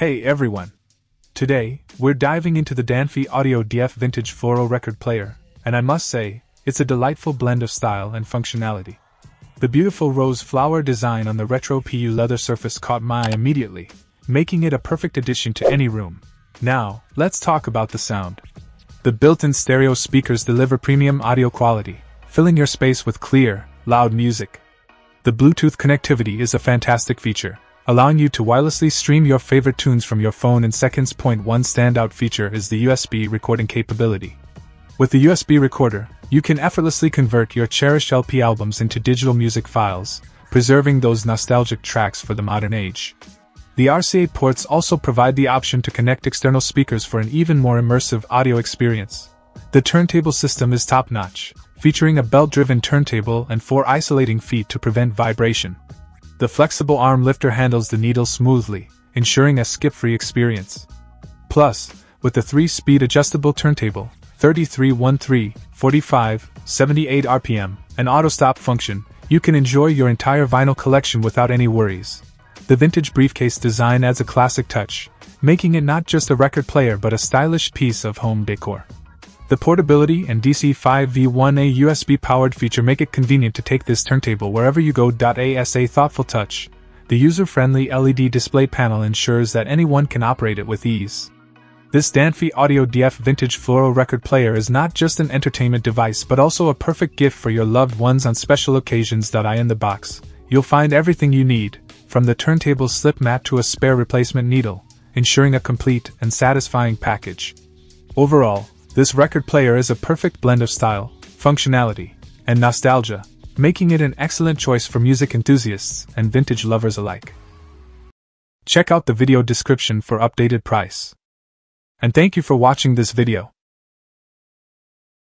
Hey everyone! Today, we're diving into the DANFI Audio DF Vintage Floral record player, and I must say, it's a delightful blend of style and functionality. The beautiful rose flower design on the retro PU leather surface caught my eye immediately, making it a perfect addition to any room. Now, let's talk about the sound. The built in stereo speakers deliver premium audio quality, filling your space with clear, loud music. The Bluetooth connectivity is a fantastic feature, allowing you to wirelessly stream your favorite tunes from your phone in seconds. Point one standout feature is the USB recording capability. With the USB recorder, you can effortlessly convert your cherished LP albums into digital music files, preserving those nostalgic tracks for the modern age. The RCA ports also provide the option to connect external speakers for an even more immersive audio experience. The turntable system is top notch, featuring a belt driven turntable and four isolating feet to prevent vibration. The flexible arm lifter handles the needle smoothly, ensuring a skip free experience. Plus, with the 3 speed adjustable turntable, 3313, 45, 78 RPM, and auto stop function, you can enjoy your entire vinyl collection without any worries. The vintage briefcase design adds a classic touch, making it not just a record player but a stylish piece of home decor. The portability and DC5V1A USB powered feature make it convenient to take this turntable wherever you go. As a thoughtful touch, the user friendly LED display panel ensures that anyone can operate it with ease. This DANFI Audio DF Vintage Floral record player is not just an entertainment device but also a perfect gift for your loved ones on special occasions. I in the box, you'll find everything you need, from the turntable slip mat to a spare replacement needle, ensuring a complete and satisfying package. Overall, this record player is a perfect blend of style, functionality, and nostalgia, making it an excellent choice for music enthusiasts and vintage lovers alike. Check out the video description for updated price. And thank you for watching this video.